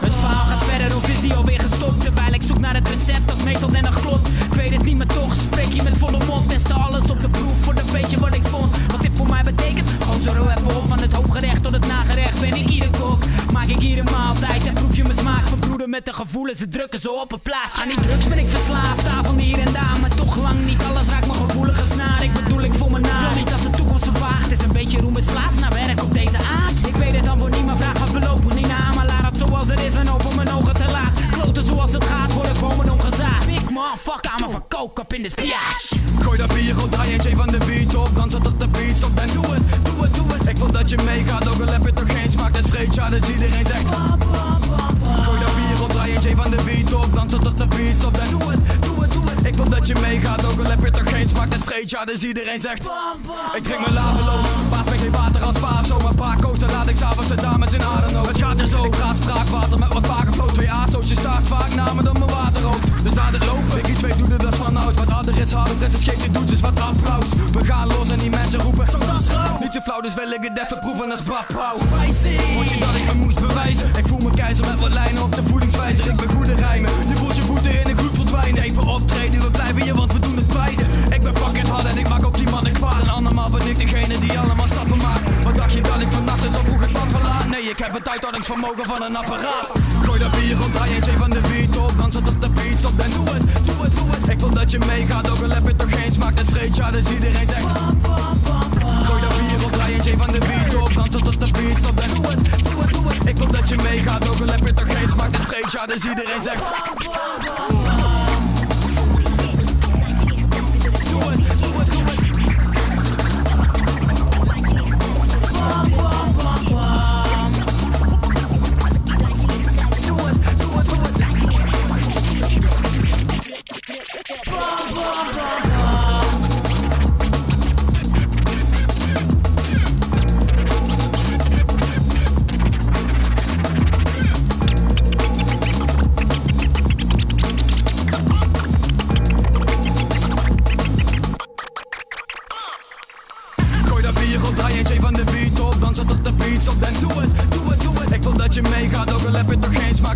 Het verhaal gaat verder, of is hij alweer gestopt? Terwijl ik zoek naar het recept dat meet en nog klopt. Ik weet het niet, maar toch spreek je met volle mond. Testen alles op de proef voor dat beetje wat ik vond. Wat dit voor mij betekent, gewoon zo even op. Van het hoofdgerecht tot het nagerecht ben ik ieder kok. Maak ik iedere maaltijd en proef je mijn smaak. Verbroeden met de gevoelens, ze drukken zo op een plaats. Aan die drugs ben ik verslaafd, avond hier en daar. Maar toch lang niet alles raakt mijn gevoelige snaar. Ik up in biatch. Gooi dat bier op, draai een van de beat op. Dan zat op de beat, stop en doe het, doe het, doe het. Ik wil dat je meegaat, ook al heb je toch geen smaak. Dat is vreed, ja, dus iedereen zegt Gooi dat bier op, draai een van de beat op. Dan zat op de beat, stop en doe het, doe het, doe het. Ik wil dat je meegaat, ook al heb je toch geen smaak. Dat is vreed, ja, dus iedereen zegt Ik drink mijn laveloos, baas met geen water als paap Zo mijn paar coast, dan laat ik s'avonds de dames in ademnood. Het gaat er zo, gaat ander is geen doet, dus wat applaus. We gaan los en die mensen roepen Zo dat is Niet zo flauw, dus wil ik het even proeven als Bab Pauw Vond je dat ik me moest bewijzen? Ik voel me keizer met wat lijnen op de voedingswijzer. Ik ben goede rijmen, het uithoudingsvermogen van een apparaat. Gooi dat bier op, draai een van de beat op. Dan zat op de beat, stop en doe het, doe het, doe het. Ik wil dat je meegaat, ook al heb je toch geen smaak. Dat is ja, dus iedereen zegt Gooi dat bier op, draai een van de beat op. Dan zat op de beat, stop en doe het, doe het, doe het. Ik wil dat je meegaat, ook al heb je toch geen smaak. Dat is dus iedereen zegt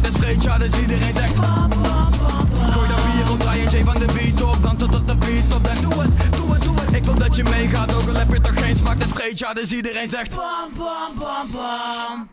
Dat is vreed, ja, dus iedereen zegt Gooi dat bier op, draai een van de beat je meegaat, ook al heb je toch geen smaak Dat is vreed, ja, dus iedereen zegt bam, bam.